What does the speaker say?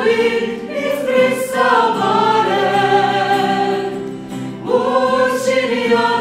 Christ salvare, mucilio